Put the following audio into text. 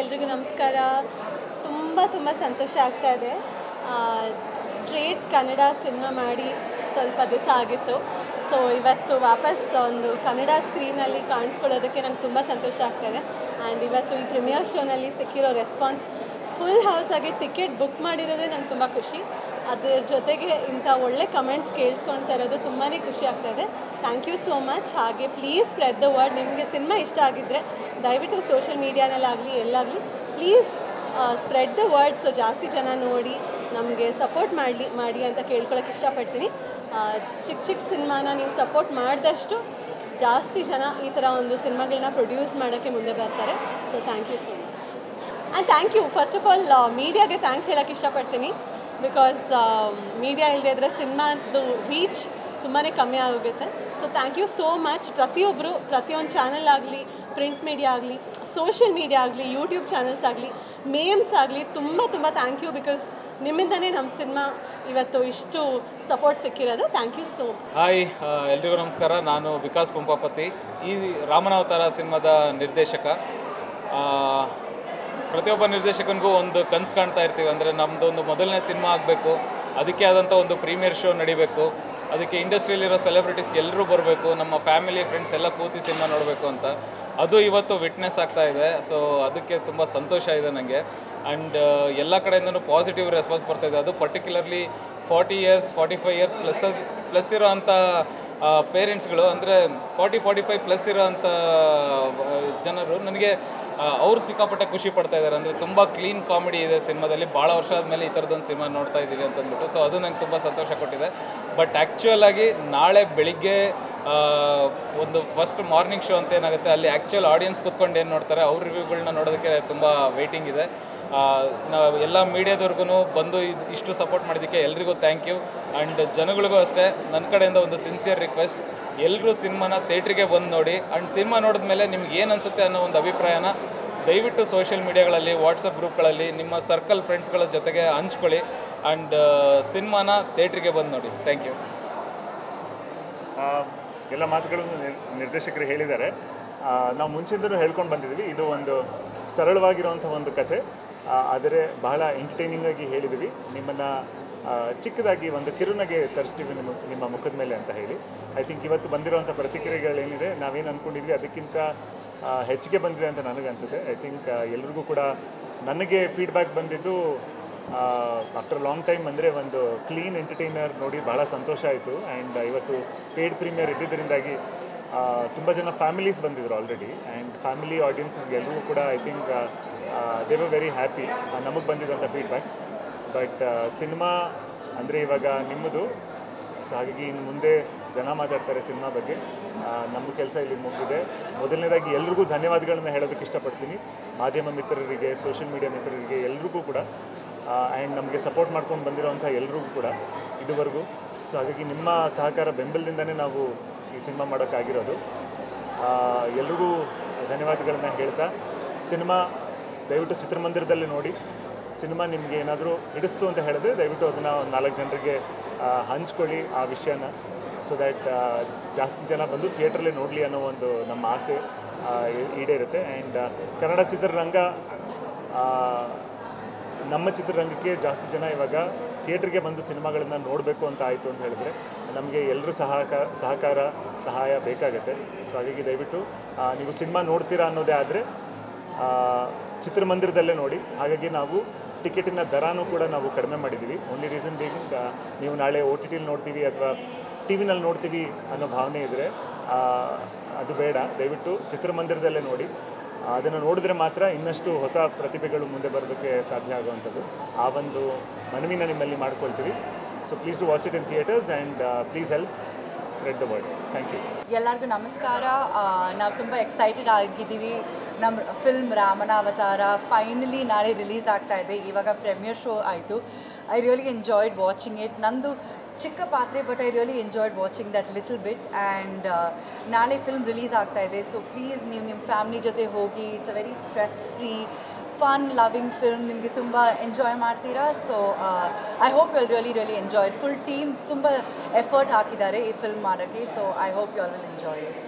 ಎಲ್ರಿಗೂ ನಮಸ್ಕಾರ. ತುಂಬ ತುಂಬ ಸಂತೋಷ ಆಗ್ತಾ ಇದೆ. ಸ್ಟ್ರೇಟ್ ಕನ್ನಡ ಸಿನಿಮಾ ಮಾಡಿ ಸ್ವಲ್ಪ ದಿವಸ ಆಗಿತ್ತು. ಸೊ ಇವತ್ತು ವಾಪಸ್ ಒಂದು ಕನ್ನಡ ಸ್ಕ್ರೀನಲ್ಲಿ ಕಾಣಿಸ್ಕೊಳ್ಳೋದಕ್ಕೆ ನಂಗೆ ತುಂಬ ಸಂತೋಷ ಆಗ್ತಾ ಇದೆ. ಆ್ಯಂಡ್ ಇವತ್ತು ಈ ಪ್ರೀಮಿಯರ್ ಶೋನಲ್ಲಿ ಸಿಕ್ಕಿರೋ ರೆಸ್ಪಾನ್ಸ್ ಫುಲ್ ಹೌಸ್ ಆಗಿ ಟಿಕೆಟ್ ಬುಕ್ ಮಾಡಿರೋದೇ ನಂಗೆ ತುಂಬ ಖುಷಿ. ಅದ್ರ ಜೊತೆಗೆ ಇಂಥ ಒಳ್ಳೆ ಕಮೆಂಟ್ಸ್ ಕೇಳಿಸ್ಕೊಳ್ತಾ ಇರೋದು ತುಂಬಾ ಖುಷಿ ಆಗ್ತಾ ಇದೆ. ಥ್ಯಾಂಕ್ ಯು ಸೋ ಮಚ್ ಹಾಗೆ ಪ್ಲೀಸ್ ಸ್ಪ್ರೆಡ್ ದ ವರ್ಡ್ ನಿಮಗೆ ಸಿನಿಮಾ ಇಷ್ಟ ಆಗಿದ್ದರೆ ದಯವಿಟ್ಟು ಸೋಷಿಯಲ್ ಮೀಡಿಯಾನಲ್ಲಾಗಲಿ ಎಲ್ಲಾಗಲಿ ಪ್ಲೀಸ್ ಸ್ಪ್ರೆಡ್ ದ ವರ್ಡ್ಸ್ ಜಾಸ್ತಿ ಜನ ನೋಡಿ ನಮಗೆ ಸಪೋರ್ಟ್ ಮಾಡಲಿ, ಮಾಡಿ ಅಂತ ಕೇಳ್ಕೊಳಕ್ಕೆ ಇಷ್ಟಪಡ್ತೀನಿ. ಚಿಕ್ಕ ಚಿಕ್ಕ ಸಿನಿಮಾನ ನೀವು ಸಪೋರ್ಟ್ ಮಾಡಿದಷ್ಟು ಜಾಸ್ತಿ ಜನ ಈ ಥರ ಒಂದು ಸಿನಿಮಾಗಳನ್ನ ಪ್ರೊಡ್ಯೂಸ್ ಮಾಡೋಕ್ಕೆ ಮುಂದೆ ಬರ್ತಾರೆ. So thank you so much and thank you first of all ಮೀಡಿಯಾಗೆ thanks ಹೇಳೋಕ್ಕೆ ಇಷ್ಟಪಡ್ತೀನಿ ಬಿಕಾಸ್ ಮೀಡಿಯಾ ಇಲ್ಲದೆ ಇದ್ದರೆ ಸಿನಿಮಾದು ರೀಚ್ ತುಂಬಾ ಕಮ್ಮಿ ಆಗೋಗುತ್ತೆ so thank you so much ಪ್ರತಿಯೊಬ್ಬರು ಪ್ರತಿಯೊಂದು ಚಾನಲ್ ಆಗಲಿ ಪ್ರಿಂಟ್ ಮೀಡಿಯಾ ಆಗಲಿ ಸೋಷಿಯಲ್ ಮೀಡಿಯಾ ಆಗಲಿ ಯೂಟ್ಯೂಬ್ ಚಾನಲ್ಸ್ ಆಗಲಿ ಮೇಮ್ಸ್ ಆಗಲಿ ತುಂಬ ತುಂಬ ಥ್ಯಾಂಕ್ ಯು ಬಿಕಾಸ್ ನಿಮ್ಮಿಂದನೇ ನಮ್ಮ ಸಿನಿಮಾ ಇವತ್ತು ಇಷ್ಟು ಸಪೋರ್ಟ್ ಸಿಕ್ಕಿರೋದು. ಥ್ಯಾಂಕ್ ಯು ಸೋ ಹಾಯ್ ಎಲ್ರಿಗೂ ನಮಸ್ಕಾರ. ನಾನು ವಿಕಾಸ್ ಪಂಪಾಪತಿ, ಈ ರಾಮನಾವತಾರ ಸಿನಿಮಾದ ನಿರ್ದೇಶಕ. ಪ್ರತಿಯೊಬ್ಬ ನಿರ್ದೇಶಕನಿಗೂ ಒಂದು ಕನಸು ಕಾಣ್ತಾ ಇರ್ತೀವಿ. ಅಂದರೆ ನಮ್ಮದು ಒಂದು ಮೊದಲನೇ ಸಿನಿಮಾ ಆಗಬೇಕು, ಅದಕ್ಕೆ ಆದಂಥ ಒಂದು ಪ್ರೀಮಿಯರ್ ಶೋ ನಡಿಬೇಕು, ಅದಕ್ಕೆ ಇಂಡಸ್ಟ್ರಿಯಲ್ಲಿರೋ ಸೆಲೆಬ್ರಿಟೀಸ್ಗೆ ಎಲ್ಲರೂ ಬರಬೇಕು, ನಮ್ಮ ಫ್ಯಾಮಿಲಿ ಫ್ರೆಂಡ್ಸ್ ಎಲ್ಲ ಕೂತಿ ಸಿನಿಮಾ ನೋಡಬೇಕು ಅಂತ. ಅದು ಇವತ್ತು ವಿಟ್ನೆಸ್ ಆಗ್ತಾ ಇದೆ. ಸೊ ಅದಕ್ಕೆ ತುಂಬ ಸಂತೋಷ ಇದೆ ನನಗೆ ಆ್ಯಂಡ್ ಎಲ್ಲ ಕಡೆಯಿಂದನೂ ಪಾಸಿಟಿವ್ ರೆಸ್ಪಾನ್ಸ್ ಬರ್ತಾಯಿದೆ ಅದು particularly forty years forty five years plus plus ಇರೋ ಅಂಥ ಪೇರೆಂಟ್ಸ್ಗಳು ಅಂದರೆ ಫಾರ್ಟಿ ಫಾರ್ಟಿ ಫೈವ್ ಪ್ಲಸ್ ಇರೋ ಅಂಥ ಜನರು, ನನಗೆ ಅವ್ರು ಸಿಕ್ಕಾಪಟ್ಟೆ ಖುಷಿ ಪಡ್ತಾ ಇದ್ದಾರೆ ಅಂದರೆ ತುಂಬ ಕ್ಲೀನ್ ಕಾಮಿಡಿ ಇದೆ ಸಿನಿಮಾದಲ್ಲಿ. ಭಾಳ ವರ್ಷ ಆದಮೇಲೆ ಈ ಥರದ್ದೊಂದು ಸಿನಿಮಾ ನೋಡ್ತಾ ಇದ್ದೀವಿ ಅಂತ ಅಂದ್ಬಿಟ್ಟು ಸೊ ಅದು ನಂಗೆ ತುಂಬ ಸಂತೋಷ ಕೊಟ್ಟಿದೆ. ಬಟ್ ಆ್ಯಕ್ಚುಯಲ್ ಆಗಿ ನಾಳೆ ಬೆಳಿಗ್ಗೆ ಒಂದು ಫಸ್ಟ್ ಮಾರ್ನಿಂಗ್ ಶೋ ಅಂತ ಏನಾಗುತ್ತೆ, ಅಲ್ಲಿ ಆ್ಯಕ್ಚುಯಲ್ ಆಡಿಯನ್ಸ್ ಕೂತ್ಕೊಂಡು ಏನು ನೋಡ್ತಾರೆ, ಅವ್ರ ರಿವ್ಯೂಗಳನ್ನ ನೋಡೋದಕ್ಕೆ ತುಂಬ ವೇಟಿಂಗ್ ಇದೆ. ನಾವು ಎಲ್ಲ ಮೀಡಿಯಾದವ್ರಿಗೂ ಬಂದು ಇಷ್ಟು ಸಪೋರ್ಟ್ ಮಾಡಿದ್ದಕ್ಕೆ ಎಲ್ರಿಗೂ ಥ್ಯಾಂಕ್ ಯು ಆ್ಯಂಡ್ ಜನಗಳಿಗೂ ಅಷ್ಟೇ ನನ್ನ ಕಡೆಯಿಂದ ಒಂದು ಸಿನ್ಸಿಯರ್ ರಿಕ್ವೆಸ್ಟ್ ಎಲ್ಲರೂ ಸಿನಿಮಾನ ಥಿಯೇಟ್ರಿಗೆ ಬಂದು ನೋಡಿ ಆ್ಯಂಡ್ ಸಿನಿಮಾ ನೋಡಿದ ಮೇಲೆ ನಿಮ್ಗೆ ಏನು ಅನಿಸುತ್ತೆ ಅನ್ನೋ ಒಂದು ಅಭಿಪ್ರಾಯನ ದಯವಿಟ್ಟು ಸೋಷಿಯಲ್ ಮೀಡಿಯಾಗಳಲ್ಲಿ ವಾಟ್ಸಪ್ ಗ್ರೂಪ್ಗಳಲ್ಲಿ ನಿಮ್ಮ ಸರ್ಕಲ್ ಫ್ರೆಂಡ್ಸ್ಗಳ ಜೊತೆಗೆ ಹಂಚ್ಕೊಳ್ಳಿ. ಆ್ಯಂಡ್ ಸಿನಿಮಾನ ಥಿಯೇಟ್ರಿಗೆ ಬಂದು ನೋಡಿ. ಥ್ಯಾಂಕ್ ಯು ಎಲ್ಲ ಮಾತುಗಳನ್ನು ನಿರ್- ನಿರ್ದೇಶಕರು ಹೇಳಿದ್ದಾರೆ. ನಾವು ಮುಂಚಿಂದಲೂ ಹೇಳ್ಕೊಂಡು ಬಂದಿದ್ದೀವಿ. ಇದು ಒಂದು ಸರಳವಾಗಿರುವಂಥ ಒಂದು ಆ, ಆದರೆ ಬಹಳ ಎಂಟರ್ಟೈನಿಂಗ್ ಆಗಿ ಹೇಳಿದ್ವಿ ನಿಮ್ಮನ್ನು ಚಿಕ್ಕದಾಗಿ ಒಂದು ಕಿರುನಗೆ ತರಿಸ್ತೀವಿ ನಿಮ್ಮ ನಿಮ್ಮ ಮುಖದ ಮೇಲೆ ಅಂತ ಹೇಳಿ. ಐ ಥಿಂಕ್ ಇವತ್ತು ಬಂದಿರುವಂಥ ಪ್ರತಿಕ್ರಿಯೆಗಳೇನಿದೆ, ನಾವೇನು ಅಂದ್ಕೊಂಡಿದ್ವಿ ಅದಕ್ಕಿಂತ ಹೆಚ್ಚಿಗೆ ಬಂದಿದೆ ಅಂತ ನನಗನ್ಸುತ್ತೆ ಐ ಥಿಂಕ್ ಎಲ್ರಿಗೂ ಕೂಡ ನನಗೆ ಫೀಡ್ಬ್ಯಾಕ್ ಬಂದಿದ್ದು ಆಫ್ಟರ್ ಲಾಂಗ್ ಟೈಮ್ ಅಂದರೆ ಒಂದು ಕ್ಲೀನ್ ಎಂಟರ್ಟೈನರ್ ನೋಡಿ ಬಹಳ ಸಂತೋಷ ಆಯಿತು. ಆ್ಯಂಡ್ ಇವತ್ತು ಪೇಡ್ ಪ್ರೀಮಿಯರ್ ಇದ್ದಿದ್ದರಿಂದಾಗಿ ತುಂಬ ಜನ ಫ್ಯಾಮಿಲೀಸ್ ಬಂದಿದ್ರು ಆಲ್ರೆಡಿ ಆ್ಯಂಡ್ ಫ್ಯಾಮಿಲಿ ಆಡಿಯನ್ಸಸ್ಗೆ ಎಲ್ಲರೂ ಕೂಡ I think they were very happy ನಮಗೆ ಬಂದಿದ್ದಂಥ ಫೀಡ್ಬ್ಯಾಕ್ಸ್ ಬಟ್ ಸಿನಿಮಾ ಅಂದರೆ ಇವಾಗ ನಿಮ್ಮದು. ಸೊ ಹಾಗಾಗಿ ಇನ್ನು ಮುಂದೆ ಜನ ಮಾತಾಡ್ತಾರೆ ಸಿನಿಮಾ ಬಗ್ಗೆ. ನಮ್ಮ ಕೆಲಸ ಇಲ್ಲಿ ಮುಗಿದಿದೆ. ಮೊದಲನೇದಾಗಿ ಎಲ್ರಿಗೂ ಧನ್ಯವಾದಗಳನ್ನು ಹೇಳೋದಕ್ಕೆ ಇಷ್ಟಪಡ್ತೀನಿ. ಮಾಧ್ಯಮ ಮಿತ್ರರಿಗೆ ಸೋಷಿಯಲ್ ಮೀಡಿಯಾ ಮಿತ್ರರಿಗೆ ಎಲ್ರಿಗೂ ಕೂಡ. ಆ್ಯಂಡ್ ನಮಗೆ ಸಪೋರ್ಟ್ ಮಾಡ್ಕೊಂಡು ಬಂದಿರೋವಂಥ ಎಲ್ರಿಗೂ ಕೂಡ ಇದುವರೆಗೂ. ಸೊ ಹಾಗಾಗಿ ನಿಮ್ಮ ಸಹಕಾರ ಬೆಂಬಲದಿಂದನೇ ನಾವು ಈ ಸಿನಿಮಾ ಮಾಡೋಕ್ಕಾಗಿರೋದು. ಎಲ್ರಿಗೂ ಧನ್ಯವಾದಗಳನ್ನ ಹೇಳ್ತಾ, ಸಿನಿಮಾ ದಯವಿಟ್ಟು ಚಿತ್ರಮಂದಿರದಲ್ಲಿ ನೋಡಿ, ಸಿನಿಮಾ ನಿಮಗೆ ಏನಾದರೂ ಹಿಡಿಸ್ತು ಅಂತ ಹೇಳಿದ್ರೆ ದಯವಿಟ್ಟು ಅದನ್ನು ಒಂದು ನಾಲ್ಕು ಜನರಿಗೆ ಹಂಚ್ಕೊಳ್ಳಿ ಆ ವಿಷಯನ. ಸೊ ದ್ಯಾಟ್ ಜಾಸ್ತಿ ಜನ ಬಂದು ಥಿಯೇಟ್ರಲ್ಲಿ ನೋಡಲಿ ಅನ್ನೋ ಒಂದು ನಮ್ಮ ಆಸೆ ಈಡೇರುತ್ತೆ. ಆ್ಯಂಡ್ ಕನ್ನಡ ಚಿತ್ರರಂಗ ನಮ್ಮ ಚಿತ್ರರಂಗಕ್ಕೆ ಜಾಸ್ತಿ ಜನ ಇವಾಗ ಥಿಯೇಟ್ರಿಗೆ ಬಂದು ಸಿನಿಮಾಗಳನ್ನು ನೋಡಬೇಕು ಅಂತ ಆಯಿತು ಅಂತ ಹೇಳಿದ್ರೆ ನಮಗೆ ಎಲ್ಲರೂ ಸಹಕಾರ ಸಹಕಾರ, ಸಹಾಯ ಬೇಕಾಗುತ್ತೆ. ಸೊ ಹಾಗಾಗಿ ದಯವಿಟ್ಟು ನೀವು ಸಿನಿಮಾ ನೋಡ್ತೀರಾ ಅನ್ನೋದೇ ಆದರೆ ಚಿತ್ರಮಂದಿರದಲ್ಲೇ ನೋಡಿ. ಹಾಗಾಗಿ ನಾವು ಟಿಕೆಟಿನ ದರನೂ ಕೂಡ ನಾವು ಕಡಿಮೆ ಮಾಡಿದ್ದೀವಿ. ಓನ್ಲಿ ರೀಸನ್ ಬೇಕಿಂಗ್ ನೀವು ನಾಳೆ ಓ ಟಿ ಟಿಲಿ ನೋಡ್ತೀವಿ ಅಥವಾ ಟಿ ವಿನಲ್ಲಿ ನೋಡ್ತೀವಿ ಅನ್ನೋ ಭಾವನೆ ಇದ್ದರೆ ಅದು ಬೇಡ. ದಯವಿಟ್ಟು ಚಿತ್ರಮಂದಿರದಲ್ಲೇ ನೋಡಿ. ಅದನ್ನು ನೋಡಿದ್ರೆ ಮಾತ್ರ ಇನ್ನಷ್ಟು ಹೊಸ ಪ್ರತಿಭೆಗಳು ಮುಂದೆ ಬರೋದಕ್ಕೆ ಸಾಧ್ಯ ಆಗುವಂಥದ್ದು. ಆ ಒಂದು ಮನವಿನ ನಿಮ್ಮಲ್ಲಿ ಮಾಡ್ಕೊಳ್ತೀವಿ. So please to watch it in theatres and please help spread the word thank you ಎಲ್ಲರಿಗೂ ನಮಸ್ಕಾರ. ನಾವು ತುಂಬ ಎಕ್ಸೈಟೆಡ್ ಆಗಿದ್ದೀವಿ. ನಮ್ಮ ಫಿಲ್ಮ್ ರಾಮನ ಅವತಾರ ಫೈನಲಿ ನಾಳೆ ರಿಲೀಸ್ ಆಗ್ತಾ ಇದೆ. ಇವಾಗ ಪ್ರೆಮಿಯರ್ ಶೋ ಆಯಿತು. I really enjoyed watching it ನಂದು ಚಿಕ್ಕ ಪಾತ್ರೆ but I really enjoyed watching that little bit and ನಾಳೆ ಫಿಲ್ಮ್ ರಿಲೀಸ್ ಆಗ್ತಾ ಇದೆ ಸೊ ಪ್ಲೀಸ್ ನೀವು ನಿಮ್ಮ ಫ್ಯಾಮ್ಲಿ ಜೊತೆ ಹೋಗಿ it's a very stress free fun loving film ನಿಮಗೆ ತುಂಬ ಎಂಜಾಯ್ ಮಾಡ್ತೀರಾ? So I hope you really really enjoy full team ತುಂಬ ಎಫರ್ಟ್ ಹಾಕಿದ್ದಾರೆ ಈ ಫಿಲ್ಮ್ ಮಾಡೋಕ್ಕೆ so I hope you all will enjoy it